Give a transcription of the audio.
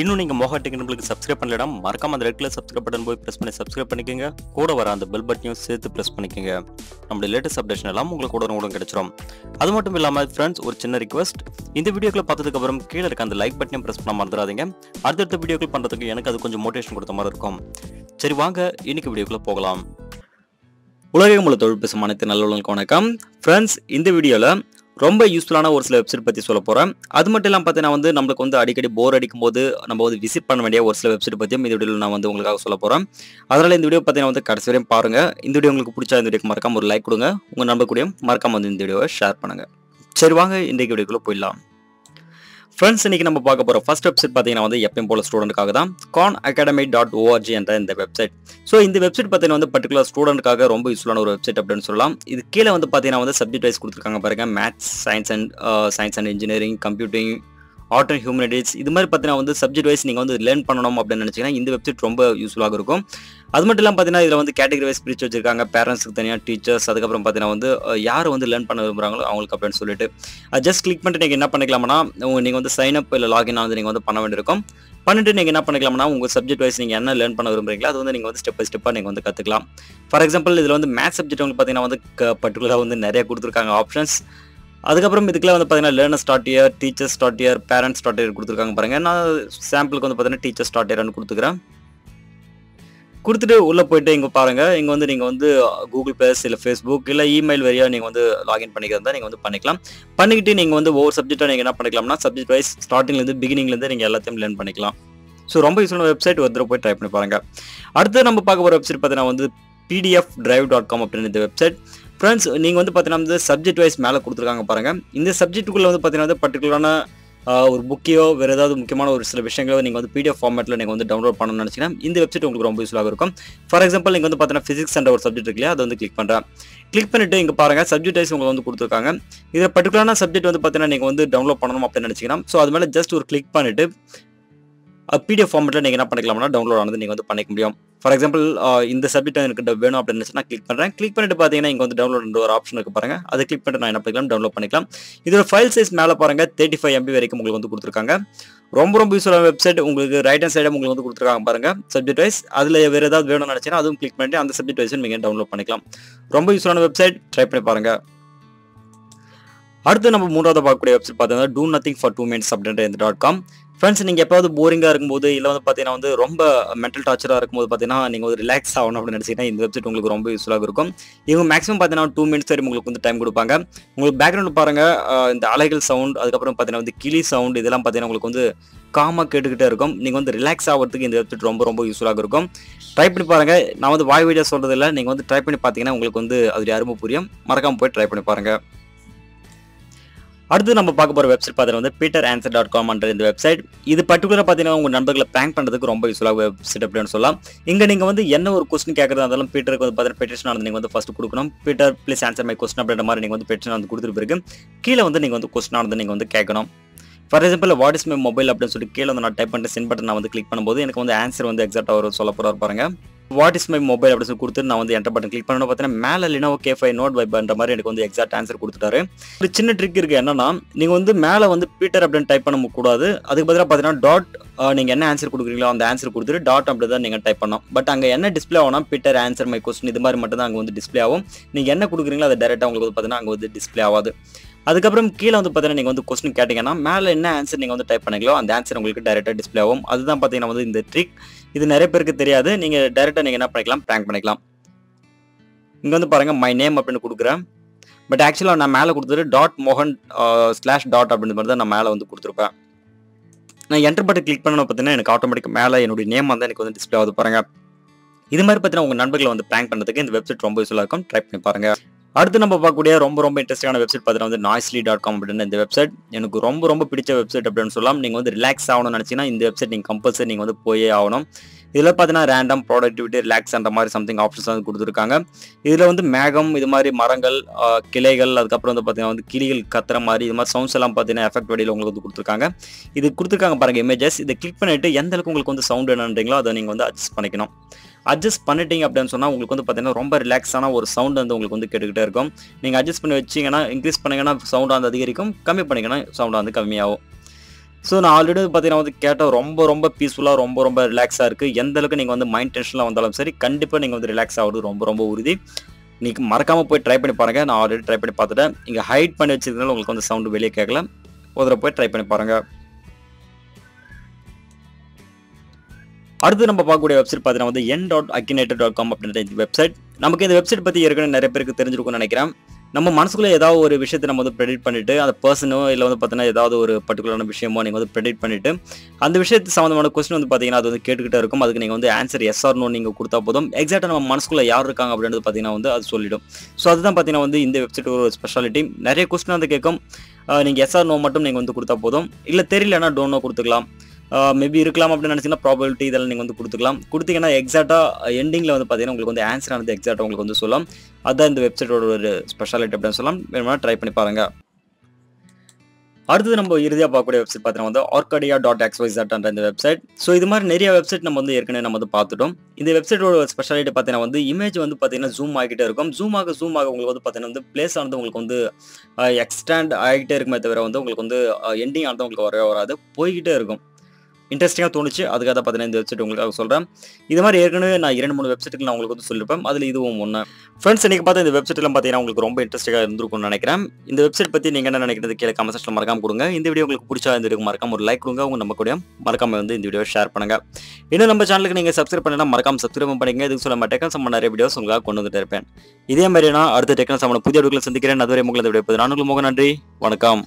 இன்னும் நீங்கள் மோகா நம்மளுக்கு சப்ஸ்கிரைப் பண்ணலாம் மறக்காம அந்த ரெட்டில் சப்ஸ்கிரைப் பட்டன் போய் ப்ரெஸ் பண்ணி சப்ஸ்கிரைப் பண்ணிக்கோங்க. கூட வர அந்த பெல் பட்டனையும் சேர்த்து ப்ரெஸ் பண்ணிக்கோங்க. நம்மளுடைய லேட்டஸ்ட் அப்டேஷன் எல்லாம் உங்களுக்கு கூட கூட கிடைச்சிரும். அது மட்டும் இல்லாமல் ஃப்ரெண்ட்ஸ் ஒரு சின்ன ரிக்வஸ்ட் இந்த வீடியோக்களை பார்த்ததுக்கு அப்புறம் கீழே இருக்க அந்த லைக் பட்டனையும் ப்ரெஸ் பண்ண மறந்துடாதீங்க. அடுத்தடுத்த வீடியோக்கள் பண்ணுறதுக்கு எனக்கு அது கொஞ்சம் மோட்டிவேஷன் கொடுத்த மாதிரி இருக்கும். சரி வாங்க இன்னைக்கு வீடியோக்குள்ளே போகலாம். உலகம் உள்ள தொழில் பேசும் அனைத்து நல்லவர்களுக்கு வணக்கம். ஃப்ரெண்ட்ஸ் இந்த வீடியோவில் ரொம்ப யூஸ்ஃபுல்லான ஒரு சில வெப்சைட் பற்றி சொல்ல போகிறேன் அது மட்டும் இல்லாமல் பார்த்தீங்கன்னா வந்து நம்மளுக்கு வந்து அடிக்கடி போர் அடிக்கும் போது நம்ம வந்து விசிட் பண்ண வேண்டிய ஒரு சில வெப்சைட் பற்றியும் இந்த வீடியோவில் நான் வந்து உங்களுக்காக சொல்ல போகிறேன் அதனால் இந்த வீடியோ பார்த்தீங்கன்னா வந்து கடைசி வரையும் பாருங்கள் இந்த வீடியோ உங்களுக்கு பிடிச்சா இந்த வீடியோக்கு மறக்காம ஒரு லைக் கொடுங்க. உங்கள் நண்பர் கூடயும் மறக்காம வந்து இந்த வீடியோவை ஷேர் பண்ணுங்கள் சரி வாங்க இன்றைக்கு வீடியோக்குள்ளே போயிடலாம். ஃப்ரெண்ட்ஸ் இன்னைக்கு நம்ம பார்க்க போகிற ஃபர்ஸ்ட் வெப்சைட் பார்த்தீங்கன்னா வந்து எப்பயும் போல ஸ்டூடெண்ட்டுக்காக தான் கான் அகாடமி டாட் ஓஆர்ஜி என்ற இந்த வெப்சைட் ஸோ இந்த வெப்சைட் பார்த்தீங்கன்னா வந்து பர்டிகுலர் ஸ்டூடெண்ட்டுக்காக ரொம்ப யூஸ்ஃபுல்லான ஒரு வெப்சைட் அப்படின்னு சொல்லலாம். இது கீழே வந்து பார்த்தீங்கன்னா வந்து சப்ஜெக்ட் வைஸ் கொடுத்துருக்காங்க பாருங்கள் maths science and science and engineering computing art and humanities இது மாதிரி பார்த்தீங்கன்னா வந்து சப்ஜெக்ட் வைஸ் நீங்கள் வந்து லேர்ன் பண்ணணும் அப்படின்னு நினச்சிங்கன்னா இந்த வெப்சைட் ரொம்ப யூஸ்ஃபுல்லாக இருக்கும். அது மட்டும் இல்லாமல் பார்த்தீங்கன்னா இதில் வந்து கேட்டகரி வைஸ் பிரித்து வச்சிருக்காங்க. பேரண்ட்ஸுக்கு தனியாக டீச்சர்ஸ் அதுக்கப்புறம் பார்த்தீங்கன்னா வந்து யார் வந்து லேர்ன் பண்ண விரும்புகிறாங்களோ அவங்களுக்கு அப்படின்னு சொல்லிட்டு. ஜஸ்ட் கிளிக் பண்ணிட்டு நீங்கள் என்ன பண்ணிக்கலாம்னா நீங்கள் வந்து சைன் அப் இல்லை லாகின் வந்து நீங்கள் வந்து பண்ண வேண்டியிருக்கும். பண்ணிட்டு நீங்கள் என்ன பண்ணிக்கலாம்னா உங்கள் சப்ஜெக்ட் வைஸ் நீங்கள் என்ன லேர்ன் பண்ண விரும்புறீங்களோ அது வந்து நீங்கள் வந்து ஸ்டெப் பை ஸ்டெப்பாக நீங்கள் வந்து கற்றுக்கலாம் ஃபார் எக்ஸாம்பிள் இதில் வந்து மேத்ஸ் சப்ஜெக்ட் உங்களுக்கு பார்த்தீங்கன்னா வந்து பர்டிகுலராக வந்து நிறைய கொடுத்துருக்காங்க. ஆப்ஷன்ஸ் அதுக்கப்புறம் இதுக்குலாம் வந்து பார்த்தீங்கன்னா learner start year teacher start year parents start year கொடுத்துருக்காங்க பாருங்கள் நான் சாம்பிளுக்கு வந்து பார்த்தீங்கன்னா டீச்சர் ஸ்டார்ட் இயர்னு கொடுத்துக்கிறேன். கொடுத்துட்டு உள்ளே போயிட்டு இங்கே பாருங்கள் இங்கே வந்து நீங்கள் வந்து கூகுள் பேஸ் இல்லை ஃபேஸ்புக் இல்லை இமெயில் வழியாக நீங்கள் வந்து லாகின் பண்ணிக்கிறதா நீங்கள் வந்து பண்ணிக்கலாம். பண்ணிக்கிட்டு நீங்கள் வந்து ஒவ்வொரு சப்ஜெக்டாக நீங்கள் என்ன பண்ணிக்கலாம்னா சப்ஜெக்ட் வைஸ் ஸ்டார்டிங்லேருந்து பிகினிங்லேருந்து நீங்கள் எல்லாத்தையும் லேர்ன் பண்ணிக்கலாம். ஸோ ரொம்ப யூஸ்ஃபுல்லான வெப்சைட் ஒரு தடவை போய் ட்ரை பண்ணி பாருங்கள் அடுத்து நம்ம பார்க்க போகிற வெப்சைட் பார்த்தீங்கன்னா வந்து பிடிஎஃப் டிரைவ் டாட் காம் அப்படின்னு இந்த வெப்சைட் ஃப்ரெண்ட்ஸ் நீங்கள் வந்து பார்த்தீங்கன்னா வந்து சப்ஜெக்ட் வைஸ் மேலே கொடுத்துருக்காங்க பாருங்கள் இந்த சப்ஜெக்ட்டுக்குள்ளே வந்து பார்த்தீங்கன்னா வந்து பர்டிகுலரான ஒரு புக்கையோ வேறு ஏதாவது முக்கியமான ஒரு சில விஷயங்களோ நீங்கள் வந்து பிடிஎஃப் ஃபார்மேட்டில் நீங்கள் வந்து டவுன்லோட் பண்ணணும்னு நினச்சிங்கன்னா இந்த வெப்சைட் உங்களுக்கு ரொம்ப யூஸ்ஃபுல்லாக இருக்கும். ஃபார் எக்ஸாம்பிள் நீங்கள் வந்து பார்த்தீங்கன்னா ஃபிசிக்ஸ் என்ற ஒரு சப்ஜெக்ட் இருக்கு இல்லையா அதை வந்து கிளிக் பண்ணுறேன் கிளிக் பண்ணிட்டு இங்கே பாருங்கள் சப்ஜெக்ட் வைஸ் உங்களுக்கு வந்து கொடுத்துருக்காங்க. இதில் பர்டிகுலரான சப்ஜெக்ட் வந்து பார்த்தீங்கன்னா நீங்கள் வந்து டவுன்லோட் பண்ணணும் அப்படின்னு நினச்சிங்கன்னா ஸோ அது மேலே ஜஸ்ட் ஒரு கிளிக் பண்ணிட்டு பிடிஎஃப் ஃபார்மேட்டில் நீங்கள் என்ன பண்ணிக்கலாம்னா டவுன்லோட் ஆனது நீங்கள் வந்து பண்ணிக்க முடியும். ஃபார் எக்ஸாம்பிள் uh, இந்த சப்ஜெக்ட் எனக்கு வேணும் அப்படின்னு நினச்சி நான் கிளிக் பண்ணுறேன் கிளிக் பண்ணிட்டு பார்த்தீங்கன்னா இங்கே வந்து டவுன்லோட் ஒரு ஆப்ஷன் இருக்கு பாருங்க. அதை கிளிக் பண்ணிட்டு நான் என்ன பண்ணிக்கலாம்? டவுன்லோட் பண்ணிக்கலாம். இதோட ஃபைல் சைஸ் மேலே பாருங்க. தேர்ட்டி ஃபைவ் எம்பி வரைக்கும் உங்களுக்கு வந்து கொடுத்துருக்காங்க. ரொம்ப ரொம்ப யூஸ்ஃபுல்லான வெப்சைட் உங்களுக்கு ரைட் ஹேண்ட் சைடு உங்களுக்கு வந்து கொடுத்துருக்காங்க பாருங்க. சப்ஜெக்ட் வைஸ் அதில் வேறு ஏதாவது வேணும்னு நினச்சினா அதுவும் கிளிக் பண்ணிட்டு அந்த சப்ஜெக்ட் வைஸ் நீங்கள் டவுன்லோட் பண்ணிக்கலாம். ரொம்ப யூஸ்ஃபுல்லான வெப்சைட் ட்ரை பண்ணி பாருங்க. அடுத்து நம்ம மூணாவது பார்க்கக்கூடிய வெப்சைட் பார்த்தீங்கன்னா do nothing for two minutes அப்படின்ற இந்த டாட் காம் ஃப்ரெண்ட்ஸ் நீங்கள் எப்போது போரிங்காக இருக்கும்போது இல்லை வந்து பார்த்தீங்கன்னா வந்து ரொம்ப மென்டல் டார்ச்சராக இருக்கும்போது பார்த்தீங்கன்னா நீங்கள் வந்து ரிலாக்ஸ் ஆகணும் அப்படின்னு நினச்சிங்கன்னா இந்த வெப்சைட் உங்களுக்கு ரொம்ப யூஸ்ஃபுல்லாக இருக்கும். இவங்க மேக்ஸிமம் பார்த்தீங்கன்னா டூ மினிட்ஸ் வரை உங்களுக்கு வந்து டைம் கொடுப்பாங்க. உங்களுக்கு பேக்ரவுண்ட் பாருங்கள் இந்த அலைகள் சவுண்ட் அதுக்கப்புறம் பார்த்தீங்கன்னா வந்து கிளி சவுண்ட் இதெல்லாம் பார்த்தீங்கன்னா உங்களுக்கு வந்து காமாக கேட்டுக்கிட்டே இருக்கும். நீங்கள் வந்து ரிலாக்ஸ் ஆகிறதுக்கு இந்த வெப்சைட் ரொம்ப ரொம்ப யூஸ்ஃபுல்லாக இருக்கும். ட்ரை பண்ணி பாருங்கள் நான் வந்து வாய் வீடியோ சொல்கிறது இல்லை நீங்கள் வந்து ட்ரை பண்ணி பார்த்தீங்கன்னா உங்களுக்கு வந்து அது அருமை புரியும். மறக்காமல் போய் ட்ரை பண்ணி பாருங்கள் அடுத்து நம்ம பார்க்க போகிற வெப்சைட் பார்த்தீங்கன்னா வந்து பீட்டர் ஆன்சர் டாட் காம்ன்ற இந்த வெப்சைட் இது பர்டிகுலராக பார்த்தீங்கன்னா உங்கள் நண்பர்களை பேங்க் பண்ணுறதுக்கு ரொம்ப யூஸ்ஃபுல்லாக வெப்சைட் அப்படின்னு சொல்லலாம். இங்கே நீங்கள் வந்து என்ன ஒரு கொஸ்டின் கேட்கறதா இருந்தாலும் பீட்டருக்கு வந்து பார்த்தீங்கன்னா பெட்டிஷன் வந்து நீங்கள் வந்து ஃபஸ்ட் கொடுக்கணும். Peter please answer my question அப்படின்ற மாதிரி நீங்கள் வந்து பெட்டிஷன் வந்து கொடுத்துட்டு பிறகு கீழே வந்து நீங்கள் வந்து கொஸ்டின் வந்து நீங்கள் வந்து கேட்கணும். For example what is my mobile அப்படின்னு சொல்லி கீழே வந்து நான் டைப் பண்ணிட்டு சென்ட் பட்டன் நான் வந்து கிளிக் பண்ணும்போது எனக்கு வந்து ஆன்சர் வந்து எக்ஸாக்டாக ஒரு சொல்ல போகிறார் பாருங்கள் வாட் இஸ் மை மொபைல் அப்படின்னு சொல்லி கொடுத்து நான் வந்து என்டர் பட்டன் கிளிக் பண்ணணும் பார்த்தீங்கன்னா மேலே லினோவோ கே ஃபைவ் நோட் வைப்ன்ற மாதிரி எனக்கு வந்து எக்ஸாக்ட் ஆன்சர் கொடுத்துட்டாரு. ஒரு சின்ன ட்ரிக் இருக்கு என்னன்னா நீங்கள் வந்து மேலே வந்து பீட்டர் அப்படின்னு டைப் பண்ண கூடாது. அதுக்கு பதிலாக பார்த்தீங்கன்னா டாட் நீங்கள் என்ன ஆன்சர் கொடுக்குறீங்களோ அந்த ஆன்சர் கொடுத்துட்டு டாட் அப்படி தான் நீங்கள் டைப் பண்ணோம் பட் அங்கே என்ன டிஸ்பிளே ஆகும்னா பீட்டர் ஆன்சர் மை கொஸ்டின் இது மாதிரி மட்டும் தான் அங்கே வந்து டிஸ்பிளே ஆகும். நீங்கள் என்ன கொடுக்குறீங்களோ அதை டேரெக்டாக உங்களுக்கு வந்து பார்த்தீங்கன்னா அங்கே வந்து டிஸ்பிளே ஆகாது. அதுக்கப்புறம் கீழே வந்து பார்த்தீங்கன்னா நீங்கள் வந்து கொஸ்டின் கேட்டிங்கன்னா மேலே என்ன ஆன்சர் நீங்கள் வந்து டைப் பண்ணீங்களோ அந்த ஆன்சர் உங்களுக்கு டேரெக்டாக டிஸ்பிளே ஆகும். அதுதான் பார்த்தீங்கன்னா வந்து இந்த ட்ரிக் இது நிறைய பேருக்கு தெரியாது. நீங்கள் டேரெக்டாக நீங்கள் என்ன பண்ணிக்கலாம்? ப்ராங்க் பண்ணிக்கலாம். இங்கே வந்து பாருங்கள் மை நேம் அப்படின்னு கொடுக்குறேன். பட் ஆக்சுவலாக நான் மேலே கொடுத்துட்டு டாட் மோகன் ஸ்லாஷ் டாட் அப்படின்ற மாதிரி தான் நான் மேலே வந்து கொடுத்துருப்பேன். நான் என்டர் பட்டன் கிளிக் பண்ணணும் பார்த்தீங்கன்னா எனக்கு ஆட்டோமேட்டிக் மேலே என்னுடைய நேம் வந்து எனக்கு வந்து டிஸ்பிளே ஆகுது பாருங்கள் இது மாதிரி பார்த்தீங்கன்னா உங்கள் நண்பர்களை வந்து ப்ராங்க் பண்ணுறதுக்கு இந்த வெப்சைட் ரொம்ப யூஸ்ஃபுல்லாக இருக்கும். ட்ரை பண்ணி பாருங்கள் அடுத்து நம்ம பார்க்கக்கூடிய ரொம்ப ரொம்ப இன்ட்ரெஸ்டான வெப்சைட் பார்த்தீங்கன்னா வந்து நாய்ஸ்லி டாட் காம் அப்படின்னு இந்த வெப்சைட் எனக்கு ரொம்ப ரொம்ப பிடிச்ச வெப்சைட் அப்படின்னு சொல்லலாம். நீங்கள் வந்து ரிலாக்ஸ் ஆகணும்னு நினச்சிங்கன்னா இந்த வெப்சைட் நீங்கள் கம்பல்சரி நீங்கள் வந்து போயே ஆகணும். இதில் பார்த்தீங்கன்னா ரேண்டம் ப்ராடக்டிவிட்டி ரிலாக்ஸ் அந்த மாதிரி சம்திங் ஆப்ஷன்ஸ் வந்து கொடுத்துருக்காங்க. இதில் வந்து மேகம் இது மாதிரி மரங்கள் கிளைகள் அதுக்கப்புறம் வந்து பார்த்தீங்கன்னா வந்து கிளிகள் கத்துற மாதிரி இது மாதிரி சவுண்ட்ஸ் எல்லாம் பார்த்தீங்கன்னா எஃபெக்ட் வடியில் உங்களுக்கு வந்து கொடுத்துருக்காங்க. இது கொடுத்துருக்காங்க பாருங்கள் இமேஜஸ் இதை கிளிக் பண்ணிவிட்டு எந்த அளவுக்கு உங்களுக்கு வந்து சவுண்ட் என்னன்றீங்களோ அதை நீங்கள் வந்து அட்ஜஸ்ட் பண்ணிக்கணும். அட்ஜஸ்ட் பண்ணிட்டீங்க அப்படின்னு சொன்னால் உங்களுக்கு வந்து பார்த்தீங்கன்னா ரொம்ப ரிலாக்ஸான ஒரு சவுண்ட் வந்து உங்களுக்கு வந்து கேட்டுக்கிட்டே இருக்கும். நீங்கள் அட்ஜஸ்ட் பண்ணி வச்சிங்கன்னா இன்க்ரீஸ் பண்ணீங்கன்னா சவுண்டாக வந்து அதிகரிக்கும். கம்மி பண்ணிங்கன்னா சவுண்ட் வந்து கம்மியாகும். ஸோ நான் ஆல்ரெடி பார்த்தீங்கன்னா வந்து கேட்டால் ரொம்ப ரொம்ப பீஸ்ஃபுல்லாக ரொம்ப ரொம்ப ரிலாக்ஸாக இருக்குது எந்த அளவுக்கு நீங்கள் வந்து மைண்ட் டென்ஷனில் வந்தாலும் சரி கண்டிப்பாக நீங்கள் வந்து ரிலாக்ஸ் ஆகுறது ரொம்ப ரொம்ப உறுதி. நீங்கள் மறக்காமல் போய் ட்ரை பண்ணி பாருங்கள் நான் ஆல்ரெடி ட்ரை பண்ணி பார்த்துட்டேன். இங்கே ஹைட் பண்ணி வச்சிருக்கனால உங்களுக்கு வந்து சவுண்டு வெளியே கேட்கல. ஒரு போய் ட்ரை பண்ணி பாருங்கள் அடுத்து நம்ம பார்க்கக்கூடிய வெப்சைட் பார்த்தீங்கன்னா வந்து en dot Akinator dot com அப்படின்ற இந்த வெப்சைட் நமக்கு இந்த வெப்சைட் பற்றி ஏற்கனவே நிறைய பேருக்கு தெரிஞ்சிருக்கும்னு நினைக்கிறேன். நம்ம மனசுக்குள்ளே ஏதாவது ஒரு விஷயத்தை நம்ம வந்து ப்ரெடிட் பண்ணிட்டு அந்த பர்சனோ இல்லை வந்து பார்த்தீங்கன்னா ஏதாவது ஒரு பர்டிகுலரான விஷயமோ நீங்கள் வந்து ப்ரெடிட் பண்ணிட்டு அந்த விஷயத்து சம்மந்தமான கொஸ்டின் வந்து பார்த்தீங்கன்னா அது வந்து கேட்டுக்கிட்டே இருக்கும். அதுக்கு நீங்கள் வந்து ஆன்சர் எஸ் ஆர் நோ நீங்கள் கொடுத்தா போதும். எக்ஸாக்டாக நம்ம மனசுக்குள்ளே யார் இருக்காங்க அப்படின்றது பார்த்தீங்கன்னா வந்து அது சொல்லிடும். ஸோ அதுதான் பார்த்தீங்கன்னா வந்து இந்த வெப்சைட் ஒரு ஸ்பெஷாலிட்டி நிறைய கொஸ்டின் வந்து கேட்கும். நீங்கள் எஸ்ஆர் நோ மட்டும் நீங்கள் வந்து கொடுத்தா போதும். இல்லை தெரியலன்னா டோனோ கொடுத்துக்கலாம். Uh, மேபி இருக்கலாம் அப்படின்னு நினச்சிங்கன்னா ப்ராபபிலிட்டி இதெல்லாம் நீங்கள் வந்து கொடுத்துக்கலாம். கொடுத்தீங்கன்னா எக்ஸாக்டாக எண்டிங்கில் uh, வந்து பார்த்தீங்கன்னா உங்களுக்கு வந்து ஆன்சர் ஆனது எக்ஸாக்டாக உங்களுக்கு வந்து சொல்லலாம். அதுதான் இந்த வெப்சைட்டோட ஒரு ஸ்பெஷாலிட்டி அப்படின்னு சொல்லலாம். வேணுமா ட்ரை பண்ணி பாருங்க. அடுத்தது நம்ம இறுதியாக பார்க்கக்கூடிய வெப்சைட் பார்த்தீங்கன்னா வந்து ஆர்கடியா டாட் எக்ஸ்வைசட்ன்ற இந்த வெப்சைட் ஸோ இது மாதிரி நிறைய வெப்சைட் நம்ம வந்து ஏற்கனவே நம்ம வந்து பார்த்துட்டோம். இந்த வெப்சைட்டோட ஸ்பெஷாலிட்டி பார்த்தீங்கன்னா வந்து இமேஜ் வந்து பார்த்தீங்கன்னா ஜூம் ஆகிட்டே இருக்கும். ஜூம் ஆக ஜூம் ஆக உங்களுக்கு வந்து பார்த்தீங்கன்னா வந்து பிளேஸ் ஆனது உங்களுக்கு வந்து uh, எக்ஸ்டாண்ட் ஆகிட்டே இருக்குமே தவிர வந்து உங்களுக்கு வந்து எண்டிங் ஆனது உங்களுக்கு வரவே வராது. போய்கிட்டே இருக்கும். இன்ட்ரெஸ்டிங்காக தோணுச்சு. அதுக்காக தான் பார்த்தீங்கன்னா இந்த வெப்சைட் உங்களுக்காக சொல்கிறேன் இது மாதிரி ஏற்கனவே நான் இரண்டு மூணு வெப்சைட்டுக்கு நான் உங்களுக்கு வந்து சொல்லியிருப்பேன். அதில் இதுவும் ஒன்று ஃப்ரெண்ட்ஸ் இன்றைக்கி பார்த்து இந்த வெப்சைட்லாம் பார்த்தீங்கன்னா உங்களுக்கு ரொம்ப இன்ட்ரெஸ்டிங்காக இருந்திருக்கும்னு நினைக்கிறேன். இந்த வெப்சைட் பற்றி நீங்கள் என்ன நினைக்கிறது கீழே கமெண்ட் மறக்காம கொடுங்க. இந்த வீடியோ உங்களுக்கு பிடிச்சா இந்த மறக்காம ஒரு லைக் கொடுங்க. உங்கள் நம்ம கூட மறக்காம வந்து இந்த வீடியோ ஷேர் பண்ணுங்க. இன்னும் நம்ம சேனலுக்கு நீங்கள் சப்ஸ்கிரைப் பண்ணலாம் மறக்காம சப்ஸ்கிரைப் பண்ணிங்க இதுக்கு சொல்ல டெக்கல் சம்மன் நிறைய வீடியோஸ் உங்களாக கொண்டு வந்துட்டு இருப்பேன். இதே மாதிரி நான் அடுத்த டெக்னாஸ் சம்மன் புதிய வீடியோக்களை சந்திக்கிறேன். அதுவரை உங்களுக்கு விடைப்பது நான் உங்களுக்கு நன்றி. வணக்கம்.